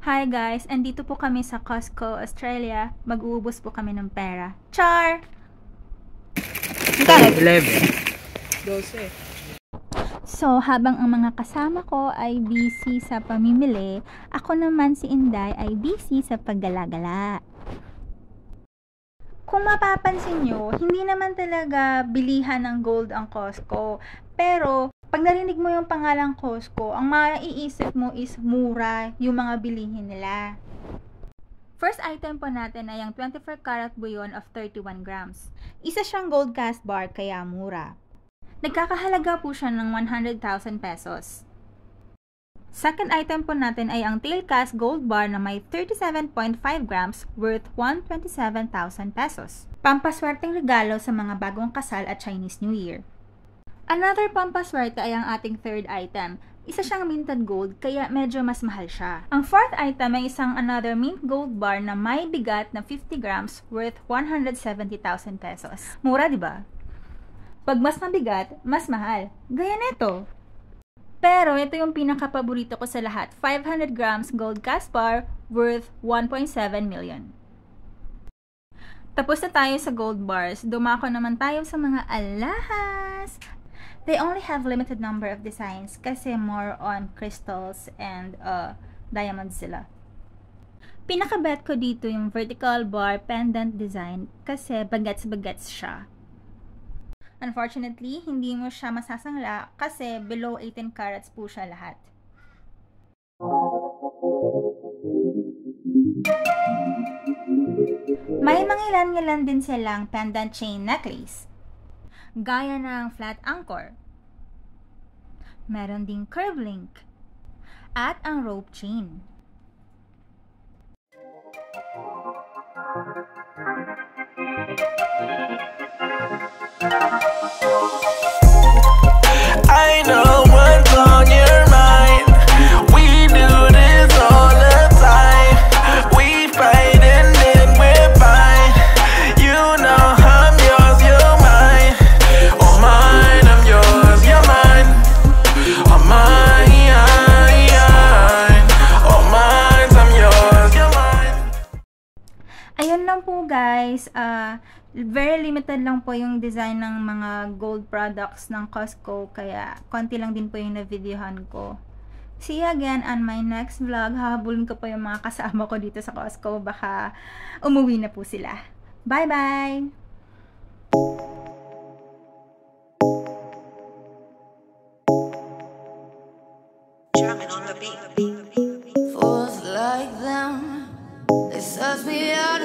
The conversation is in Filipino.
Hi guys, andito po kami sa Costco, Australia. Mag-uubos po kami ng pera. Char! Magkano? 11. 12. So, habang ang mga kasama ko ay busy sa pamimili, ako naman si Inday ay busy sa paggalagala. Kung mapapansin nyo, hindi naman talaga bilihan ng gold ang Costco. Pero, pag narinig mo yung pangalang Costco, ang maiisip mo is mura yung mga bilihin nila. First item po natin ay ang 24 karat buyon of 31 grams. Isa siyang gold cast bar kaya mura. Nagkakahalaga po siya ng 100,000 pesos. Second item po natin ay ang Tailcast Gold Bar na may 37.5 grams worth 127,000 pesos. Pampaswerteng regalo sa mga bagong kasal at Chinese New Year. Another pampaswerte ay ang ating third item. Isa siyang minted gold kaya medyo mas mahal siya. Ang fourth item ay isang another mint gold bar na may bigat na 50 grams worth 170,000 pesos. Mura, di ba? Pag mas mabigat, mas mahal. Gaya nito. Pero ito yung pinaka-paborito ko sa lahat. 500 grams gold cast bar worth 1.7 million. Tapos na tayo sa gold bars. Dumako naman tayo sa mga alahas. They only have limited number of designs kasi more on crystals and uh, diamonds sila. Pinaka-bet ko dito yung vertical bar pendant design kasi bagets-bagets siya. Unfortunately, hindi mo siya masasangla kasi below 18 carats po siya lahat. May mangilan-ngilan din silang pendant chain necklace. Gaya ng flat anchor. Meron ding curve link. At ang rope chain. I Ayun lang po guys. Uh, very limited lang po yung design ng mga gold products ng Costco. Kaya konti lang din po yung na-videohan ko. See you again on my next vlog. Hahabulin ko po yung mga kasama ko dito sa Costco. Baka umuwi na po sila. Bye-bye! Fools like them, they suss me out